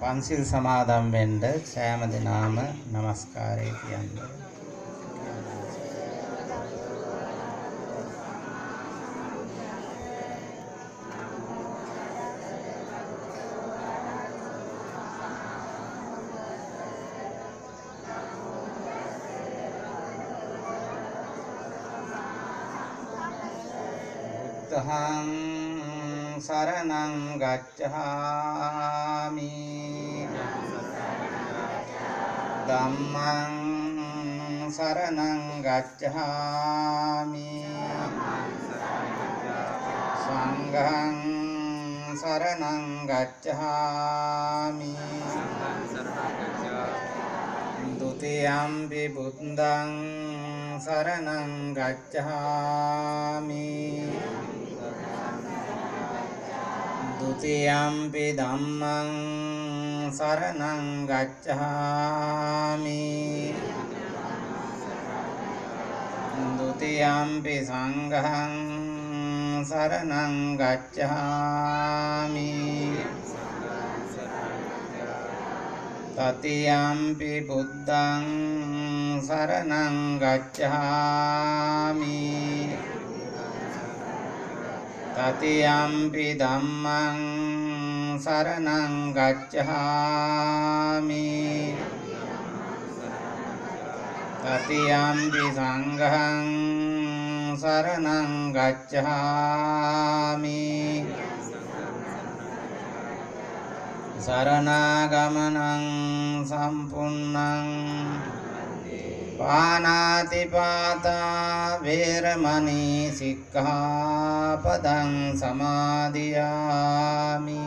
පන්සිල් සමාදම් වෙන්න සෑම දිනාම নমස්කාරය කියන්න. බුද්ධං සරණං ගච්ඡාමි ධම්මං සරණං ගච්ඡාමි සංඝං සරණං ගච්ඡාමි ဒ ුතියම්පි බුද්ධං සරණං ගච්ඡාමි තුතියම්පි ධම්මං සරණං ගච්ඡාමි දුතියම්පි සංඝං සරණං ගච්ඡාමි තතියම්පි බුද්ධං සරණං ගච්ඡාමි තතියම්පි ධම්මං සරණං ගච්ඡාමි තතියම්පි සංඝං සරණං ගච්ඡාමි සරණාගමනං සම්පුන්නං පානාතිපාතා වේරමණී සික්ඛාපදං සමාදියාමි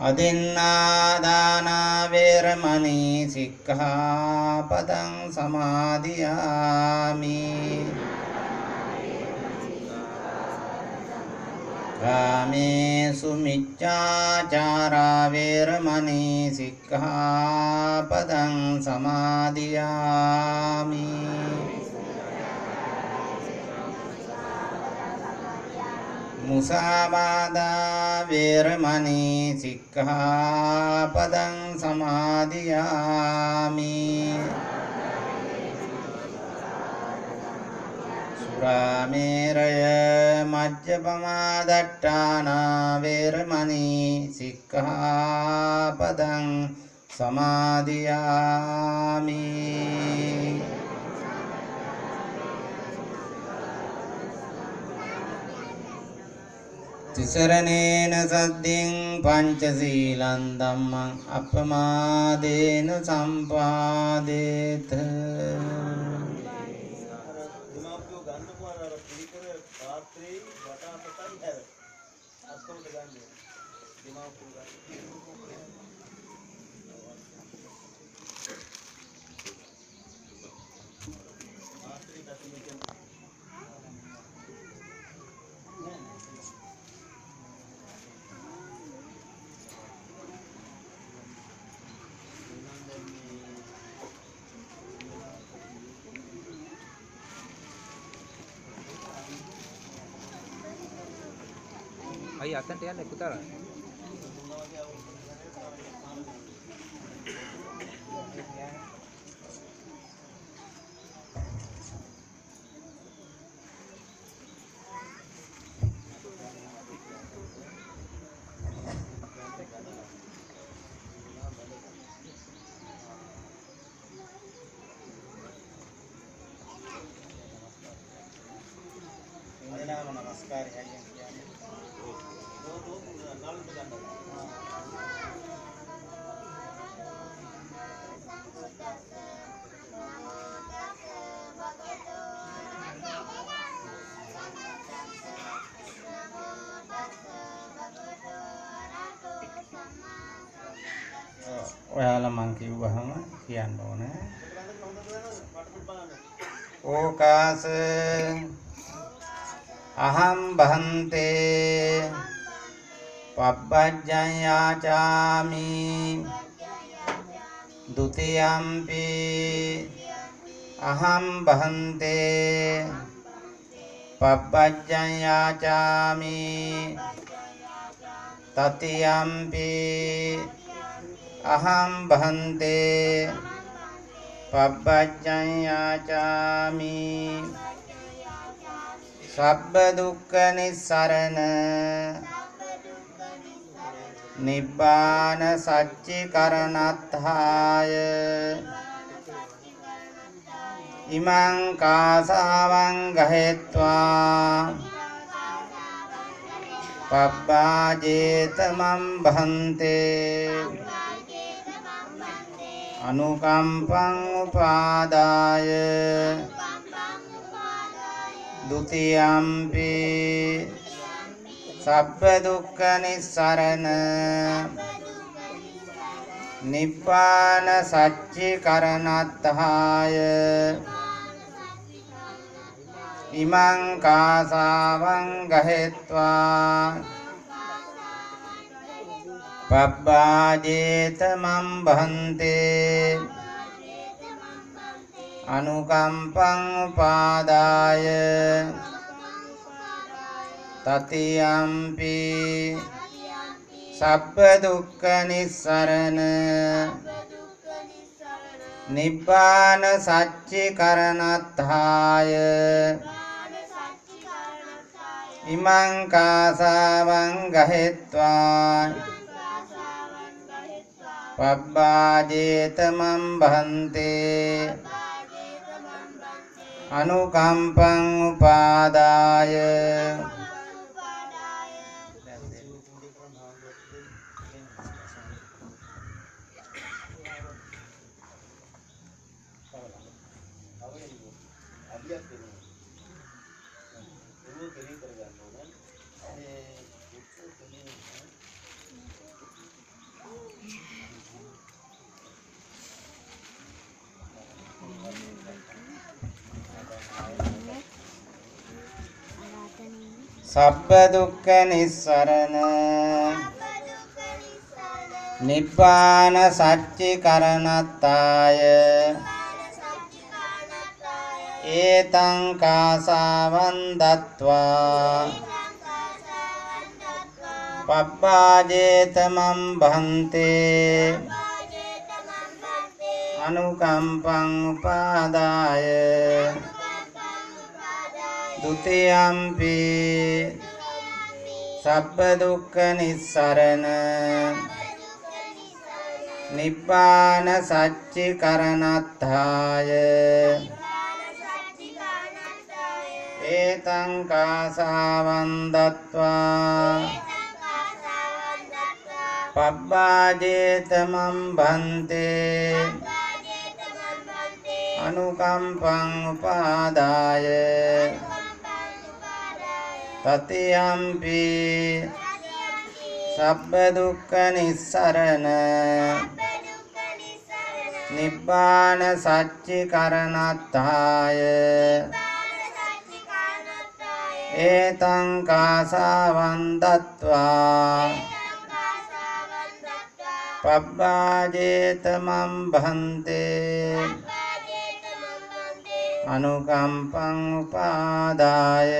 අදින්නාදානා වේරමණී සික්ඛාපදං සමාදියාමි කාමේසු මිච්ඡාචාරා වේරමණී සික්ඛාපදං සමාදියාමි මුසාවාදා වේරමණී සික්ඛාපදං සමාදියාමි සුරාමේරය මජ්ජපමාදට්ටානා වේරමණී සික්ඛාපදං සමාදියාමි තිසරණේන සද්දින් පංචසීලං ධම්මං අපමාදේන සම්පාදේත दिमाग को ahí atente a escuchar. नमस्कार ඔයාලා මං කිව්වහම කියන්න ඕනේ ඕකාස අහම් බහන්තේ पब्बाचाती अहम बहंते पब्बाचा वहन्ते। अहम बहंते पब्बाचा वहन्ते। दुख निस्सरण නිබ්බාන සච්චි කරණත්ථාය ඉමං කාසාවං ගහෙත්වා। පබ්බාජේතමම් භන්තේ අනුකම්පං උපාදාය। ဒ ුතියම්පි සබ්බ දුක්ඛ නිස්සරණ නිබ්බාන සච්චි කරණත්තාය ඉමං කාසාවං ගහෙත්වා පබ්බාජේත මම් භන්තේ අනුකම්පං උපාදාය තතියම්පි සබ්බ දුක්ඛ නිස්සරණ නිබ්බාන සච්චි කරණත්තාය ඉමං කාසාවං ගහෙත්වා පබ්බාජේතමම් භන්තේ අනුකම්පං උපාදාය සබ්බ දුක්ඛ නිස්සරණ. නිබ්බාන සච්චි කරණත්තාය ඒතං කාසාවං දත්වා පබ්බාජේතමම් භන්තේ. අනුකම්පං උපාදාය ဒ ුතියම්පි සබ්බ දුක්ඛ නිස්සරණ නිබ්බාන සච්චි කරණත්තාය ඒතං කාසාවං දත්වා පබ්බාජේතමම් භන්තේ අනුකම්පං උපාදාය තතියම්පි සබ්බ දුක්ඛ නිස්සරණ නිබ්බාන සච්චි කරණත්තාය ඒතං කාසාවං දත්වා පබ්බාජේතමම් භන්තේ අනුකම්පං උපාදාය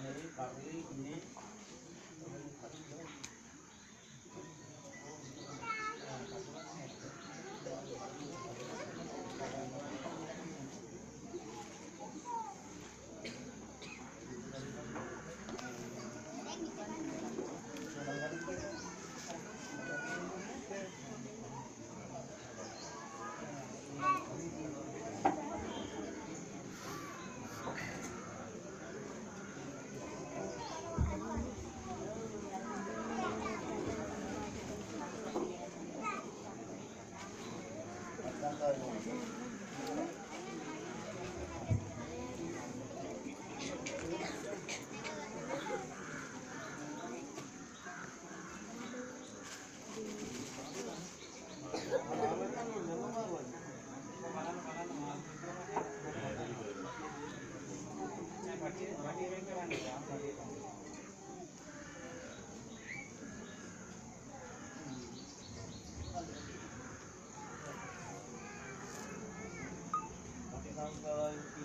Fahri, Fahri ini Thank you.